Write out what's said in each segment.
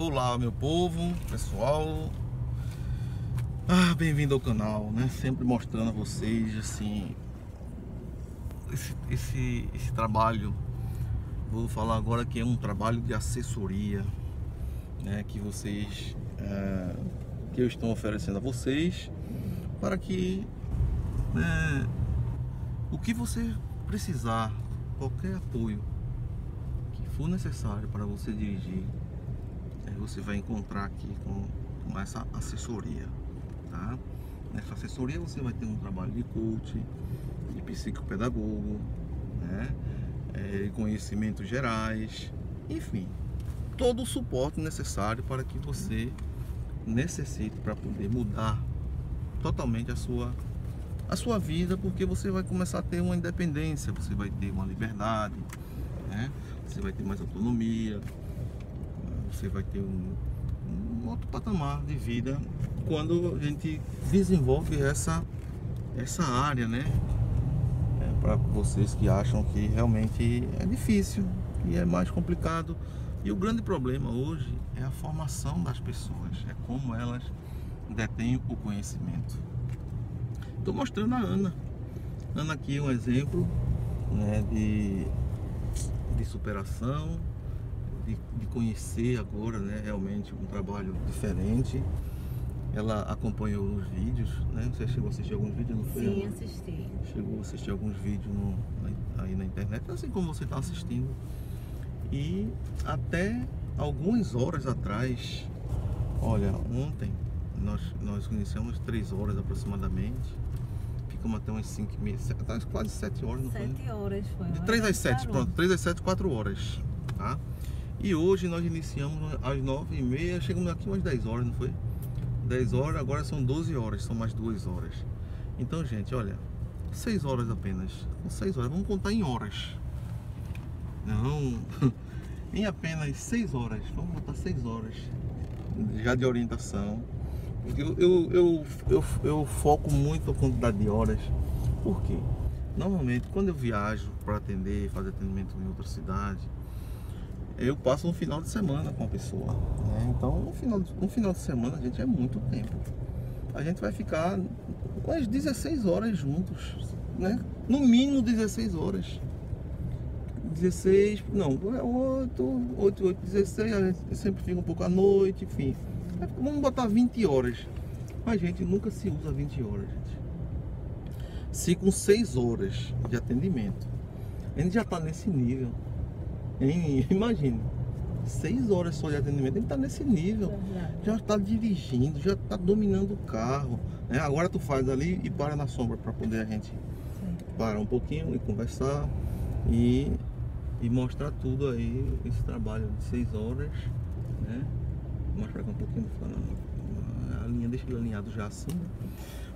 Olá, meu povo, pessoal. Ah, bem-vindo ao canal, né? Sempre mostrando a vocês assim esse, esse, esse trabalho. Vou falar agora que é um trabalho de assessoria, né? Que vocês é, que eu estou oferecendo a vocês para que né, o que você precisar, qualquer apoio que for necessário para você dirigir você vai encontrar aqui com, com essa assessoria, tá? Nessa assessoria você vai ter um trabalho de coach, de psicopedagogo, né? É, conhecimentos gerais, enfim, todo o suporte necessário para que você necessite para poder mudar totalmente a sua a sua vida, porque você vai começar a ter uma independência, você vai ter uma liberdade, né? Você vai ter mais autonomia, você vai ter um, um outro patamar de vida quando a gente desenvolve essa, essa área, né? É, Para vocês que acham que realmente é difícil e é mais complicado. E o grande problema hoje é a formação das pessoas, é como elas detêm o conhecimento. Estou mostrando a Ana. Ana aqui é um exemplo né, de, de superação, de, de conhecer agora, né, realmente um trabalho diferente. Ela acompanhou os vídeos, né? Você chegou a assistir alguns vídeos, não foi? Sim, assisti. Chegou a assistir alguns vídeos no, aí na internet, assim como você está assistindo. E até algumas horas atrás, olha, ontem nós, nós iniciamos três horas aproximadamente. Ficamos até umas 5 e meia, quase 7 horas, não Sete foi? horas foi. De 3 às 7, parou. pronto, 3 às 7, 4 horas, tá? E hoje nós iniciamos às 9 e meia, chegamos aqui umas 10 horas, não foi? 10 horas, agora são 12 horas, são mais 2 horas. Então, gente, olha, 6 horas apenas. Com 6 horas, vamos contar em horas. Não, em apenas 6 horas, vamos botar 6 horas já de orientação. Eu, eu, eu, eu, eu foco muito a quantidade de horas. Por quê? Normalmente, quando eu viajo para atender, fazer atendimento em outra cidade, eu passo um final de semana com a pessoa. né? Então, um final, de- um final de semana, gente, é muito tempo. A gente vai ficar umas 16 horas juntos, né? No mínimo 16 horas. 16, não, é 8, 8, 8, 16, a gente sempre fica um pouco à noite, enfim. Aí Vamos botar 20 horas. Mas, gente, nunca se usa 20 horas, gente. Se com 6 horas de atendimento, a gente já está nesse nível. Hein? Imagine, 6 horas só de atendimento, gente está nesse nível. Já está dirigindo, já está dominando o carro. né? Agora tu faz ali e para na sombra para poder a gente Sim. parar um pouquinho e conversar e, e mostrar tudo aí, esse trabalho de 6 horas, né? Vou mostrar aqui um pouquinho, a linha, deixa ele alinhado já assim.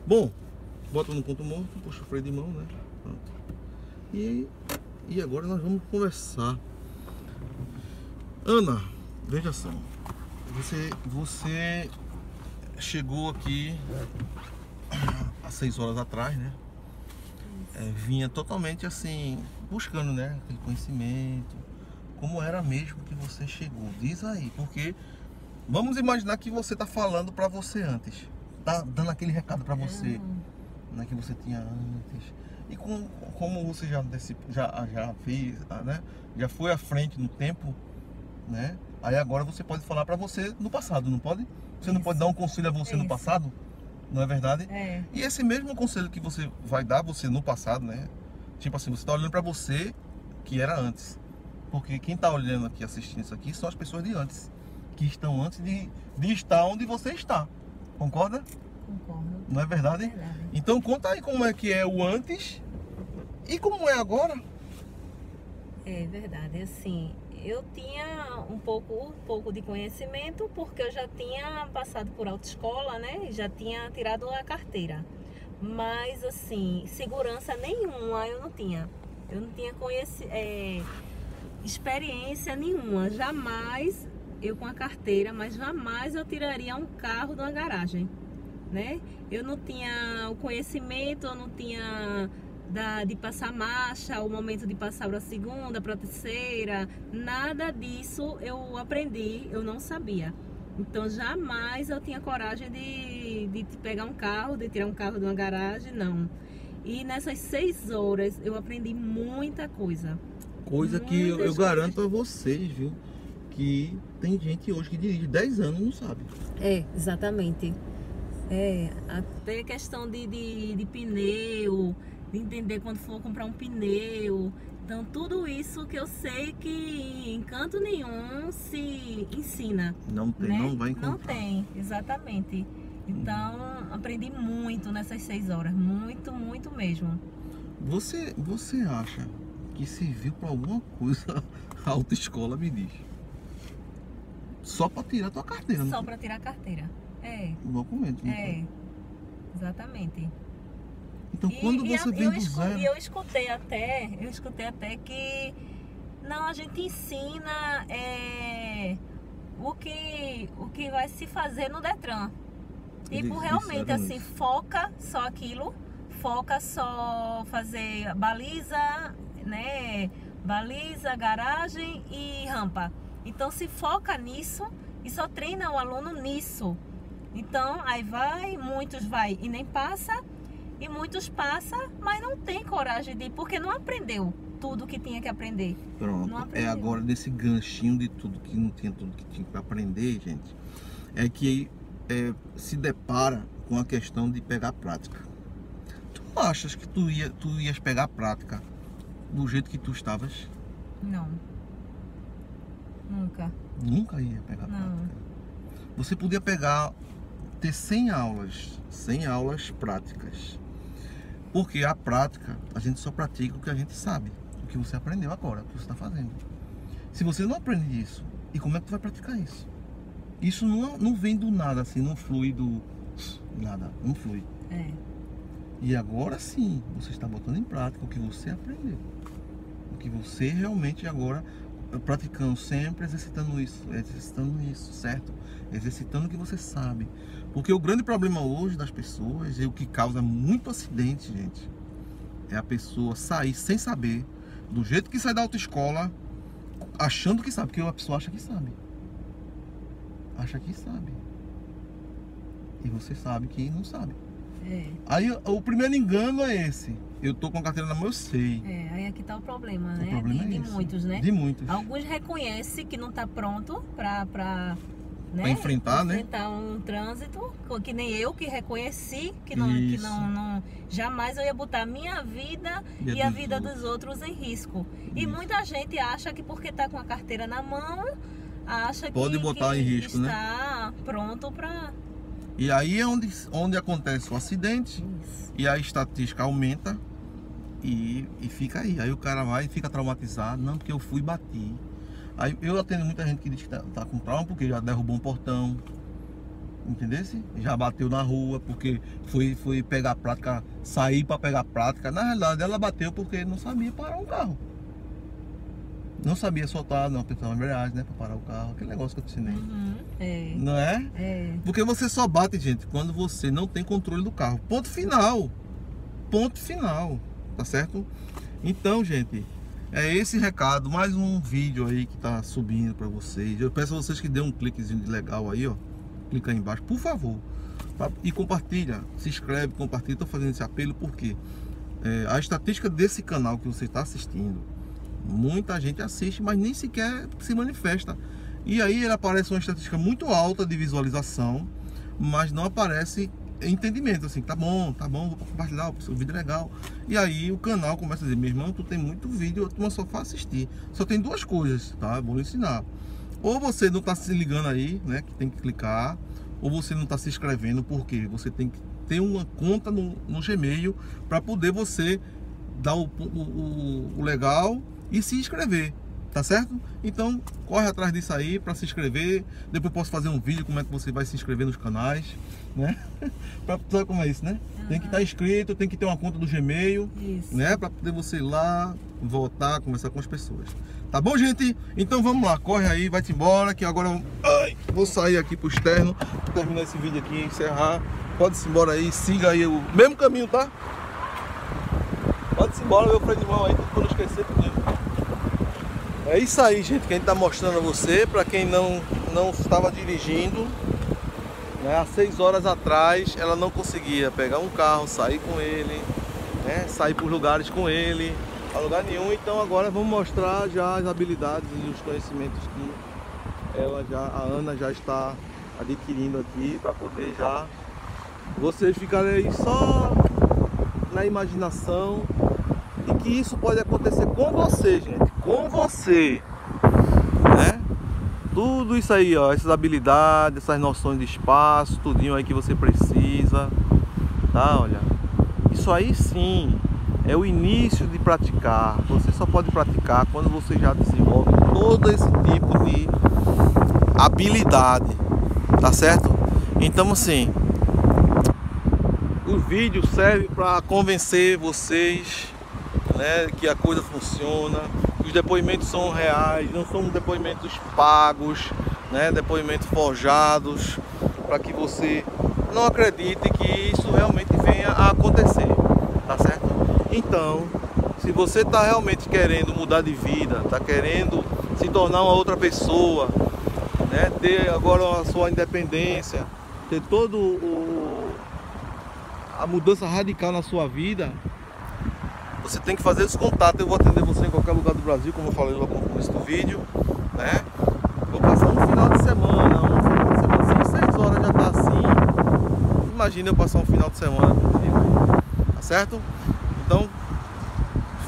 Bom, bota no ponto morto, puxa o freio de mão, né? Pronto. E, e agora nós vamos conversar. Ana, veja só. Você, você chegou aqui há seis horas atrás, né? É, vinha totalmente assim, buscando, né? Aquele conhecimento. Como era mesmo que você chegou? Diz aí, porque vamos imaginar que você tá falando para você antes. Tá dando aquele recado para você, né? Que você tinha antes. E com, como você já, já, já fez, ah, né? Já foi à frente no tempo, né? Aí agora você pode falar para você no passado, não pode? Você não Isso. pode dar um conselho a você no Isso. passado? Não é verdade? É, E esse mesmo conselho que você vai dar você no passado, né? Tipo assim, você tá olhando pra você que era antes. Porque quem tá olhando aqui, assistindo isso aqui, são as pessoas de antes. Que estão antes de, de estar onde você está. Concorda? concordo. Não é verdade? Verdade. Então conta aí como é que é o antes e como é agora. É verdade. Assim, eu tinha um pouco, um pouco de conhecimento porque eu já tinha passado por autoescola, né? Já tinha tirado a carteira. Mas assim, segurança nenhuma eu não tinha. Eu não tinha conheci é, experiência nenhuma. Jamais eu com a carteira, mas jamais eu tiraria um carro de uma garagem, né? Eu não tinha o conhecimento, eu não tinha da, de passar marcha, o momento de passar para a segunda, para a terceira, nada disso eu aprendi, eu não sabia. Então jamais eu tinha coragem de, de pegar um carro, de tirar um carro de uma garagem, não. E nessas seis horas eu aprendi muita coisa. Coisa que eu, eu garanto a vocês, viu? Que tem gente hoje que dirige 10 anos e não sabe. É, exatamente. É, até questão de, de, de pneu, de entender quando for comprar um pneu. Então tudo isso que eu sei que em canto nenhum se ensina. Não tem, né? não vai encontrar. Não tem, exatamente. Então aprendi muito nessas seis horas, muito, muito mesmo. Você, você acha que serviu para alguma coisa a autoescola, me diz? Só para tirar a tua carteira, Só para tirar a carteira. É, O documento, é. Exatamente. Então, E- quando e você a- vem eu, do zero... E eu escutei até, eu escutei até que não, a gente ensina é, o, que, o que vai se fazer no Detran. Tipo, realmente, assim, isso. foca só aquilo, foca só fazer baliza, né? Baliza, garagem e rampa. Então se foca nisso e só treina o aluno nisso. Então aí vai, muitos vai e nem passa, e muitos passa, mas não tem coragem de ir, porque não aprendeu tudo que tinha que aprender. Pronto. É agora nesse ganchinho de tudo que não tinha tudo que tinha que aprender, gente. É que é, se depara com a questão de pegar prática. Tu achas que tu, ia, tu ias pegar a prática do jeito que tu estavas? Não. Nunca. Nunca ia pegar a Não. prática. Você podia pegar, ter 100 aulas, 100 aulas práticas. Porque a prática, a gente só pratica o que a gente sabe, o que você aprendeu agora, o que você está fazendo. Se você não aprende isso, e como é que tu vai praticar isso? Isso não, não vem do nada, assim, não flui do nada, não flui. É. E agora sim, você está botando em prática o que você aprendeu. O que você realmente agora praticando sempre, exercitando isso, exercitando isso, certo? Exercitando o que você sabe. Porque o grande problema hoje das pessoas e o que causa muito acidente, gente, é a pessoa sair sem saber, do jeito que sai da autoescola, achando que sabe, porque a pessoa acha que sabe. Acha que sabe. E você sabe que não sabe. É. Aí o primeiro engano é esse. Eu tô com a carteira na mão, eu sei. É, aí aqui tá o problema, O né? problema de, é de muitos, né? De muitos. Alguns reconhecem que não está pronto para para né? Pra enfrentar, né? enfrentar um trânsito, que nem eu que reconheci que não, que não, não jamais eu ia botar a minha vida E a e a vida outros. dos outros em risco. E Isso. muita gente acha que porque está com a carteira na mão, acha Pode que, botar que em risco, né? está pronto para E aí é onde, onde acontece o acidente isso. e a estatística aumenta e, e fica aí. Aí o cara vai e fica traumatizado, não, porque eu fui e bati. Aí eu atendo muita gente que diz que tá, tá com trauma porque já derrubou um portão. Entendesse? Já bateu na rua porque foi, foi pegar prática, sair para pegar prática. Na realidade ela bateu porque não sabia parar um carro. Não sabia soltar, não apertar a embreagem, né? Para parar o carro. Aquele negócio que eu te ensinei. Uhum, é, Não é? é. Porque você só bate, gente, quando você não tem controle do carro. Ponto final. Ponto final. Tá certo? Então, gente, é esse recado. Mais um vídeo aí que tá subindo para vocês. Eu peço a vocês que dêem um cliquezinho de legal aí, ó. Clica aí embaixo, por favor. E compartilha. Se inscreve, compartilha. Tô fazendo esse apelo porque é, a estatística desse canal que você está assistindo, muita gente assiste, mas nem sequer se manifesta. E aí ele aparece uma estatística muito alta de visualização, mas não aparece entendimento, assim, tá bom, tá bom, vou compartilhar, o vídeo é legal. E aí o canal começa a dizer, meu irmão, tu tem muito vídeo, tu só faz assistir. Só tem duas coisas, tá? Vou ensinar. Ou você não tá se ligando aí, né, que tem que clicar, ou você não tá se inscrevendo, porque você tem que ter uma conta no, no Gmail para poder você dar o, o- o legal e se inscrever, tá certo? Então corre atrás disso aí para se inscrever. Depois posso fazer um vídeo como é que você vai se inscrever nos canais, né? pra, sabe como é isso, né? Tem que estar inscrito, tem que ter uma conta do Gmail, Isso. né? Para poder você ir lá, voltar, conversar com as pessoas. Tá bom, gente? Então vamos lá, corre aí, vai-te embora, que agora eu ai, vou sair aqui pro externo, terminar esse vídeo aqui, encerrar. Pode-se embora aí, siga aí o mesmo caminho, tá? Simbora ver o freio de mão aí, não esquecer tudo. É isso aí, gente, que a gente tá mostrando a você, para quem não, não estava dirigindo. Né, há seis horas atrás ela não conseguia pegar um carro, sair com ele, né, sair por lugares com ele, a lugar nenhum. Então agora vamos mostrar já as habilidades e os conhecimentos que ela já, a Ana já está adquirindo aqui para poder já vocês ficarem só na imaginação e que isso pode acontecer com você, gente, com você, né? Tudo isso aí, ó, essas habilidades, essas noções de espaço, tudinho aí que você precisa, tá? Olha, isso aí sim é o início de praticar. Você só pode praticar quando você já desenvolve todo esse tipo de habilidade, tá certo? Então assim, o vídeo serve para convencer vocês né, que a coisa funciona, os depoimentos são reais, não são depoimentos pagos, né, depoimentos forjados, para que você não acredite que isso realmente venha a acontecer, tá certo? Então, se você está realmente querendo mudar de vida, está querendo se tornar uma outra pessoa, né, ter agora a sua independência, ter todo o a mudança radical na sua vida, você tem que fazer esse contato. Eu vou atender você em qualquer lugar do Brasil, como eu falei logo no começo do vídeo, né? Vou passar um final de semana, um final de semana assim, seis horas já tá assim. Imagina eu passar um final de semana contigo, tá certo? Então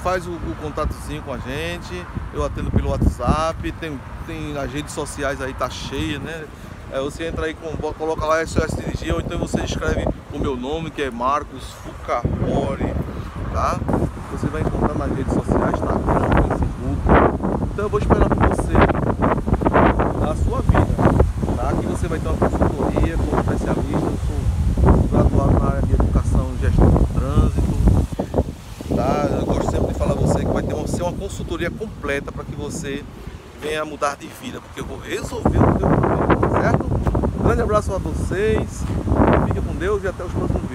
faz o, o contatozinho com a gente, eu atendo pelo WhatsApp, tem, tem as redes sociais aí, tá cheia, né? É, você entra aí, com, coloca lá SOS Dirigir, ou então você escreve o meu nome, que é Marcos Fucapori, tá? Você vai encontrar nas redes sociais, tá? No Facebook. Então eu vou esperar por você na sua vida, tá? Aqui você vai ter uma consultoria como especialista, eu sou graduado na área de educação e gestão do trânsito, tá? Eu gosto sempre de falar a você que vai ter uma, ser uma consultoria completa para que você venha mudar de vida, porque eu vou resolver o teu problema, certo? grande abraço a vocês, fique com Deus e até os próximos